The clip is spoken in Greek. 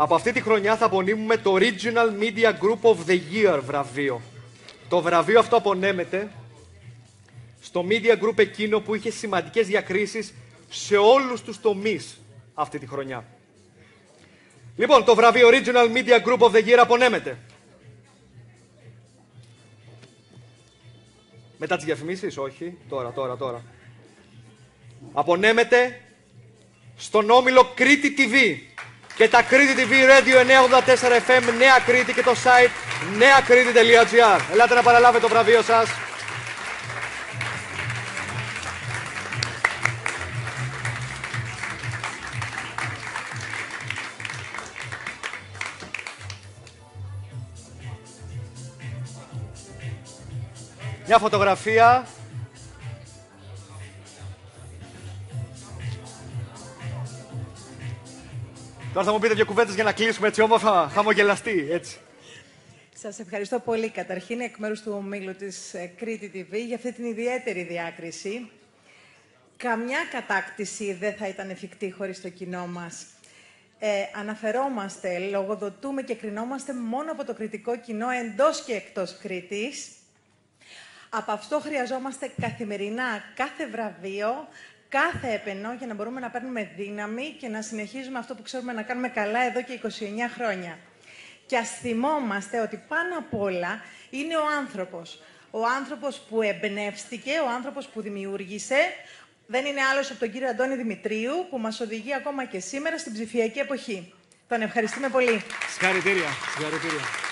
Από αυτή τη χρονιά θα απονείμουμε το Regional Media Group of the Year βραβείο. Το βραβείο αυτό απονέμεται στο Media Group εκείνο που είχε σημαντικές διακρίσεις σε όλους τους τομείς αυτή τη χρονιά. Λοιπόν, το βραβείο Regional Media Group of the Year απονέμεται. Μετά τις διαφημίσεις, όχι. Τώρα, τώρα, τώρα. Απονέμεται στον όμιλο Κρήτη TV και τα Κρήτη TV Radio 984 FM Νέα Κρήτη και το site νεακρήτη.gr. Ελάτε να παραλάβετε το βραβείο σας. Μια φωτογραφία. Τώρα θα μου πείτε δύο κουβέντες για να κλείσουμε έτσι όμορφα, χαμογελαστή, έτσι. Σας ευχαριστώ πολύ καταρχήν εκ μέρους του ομίλου της ε, Κρήτη TV για αυτή την ιδιαίτερη διάκριση. Καμιά κατάκτηση δεν θα ήταν εφικτή χωρίς το κοινό μας. Ε, αναφερόμαστε, λογοδοτούμε και κρινόμαστε μόνο από το κριτικό κοινό εντός και εκτός Κρήτης. Από αυτό χρειαζόμαστε καθημερινά κάθε βραβείο, κάθε επενό για να μπορούμε να παίρνουμε δύναμη και να συνεχίζουμε αυτό που ξέρουμε να κάνουμε καλά εδώ και 29 χρόνια. Και ας θυμόμαστε ότι πάνω απ' όλα είναι ο άνθρωπος. Ο άνθρωπος που εμπνεύστηκε, ο άνθρωπος που δημιούργησε, δεν είναι άλλος από τον κύριο Αντώνη Δημητρίου, που μας οδηγεί ακόμα και σήμερα στην ψηφιακή εποχή. Τον ευχαριστούμε πολύ. Συγχαρητήρια. Συγχαρητήρια.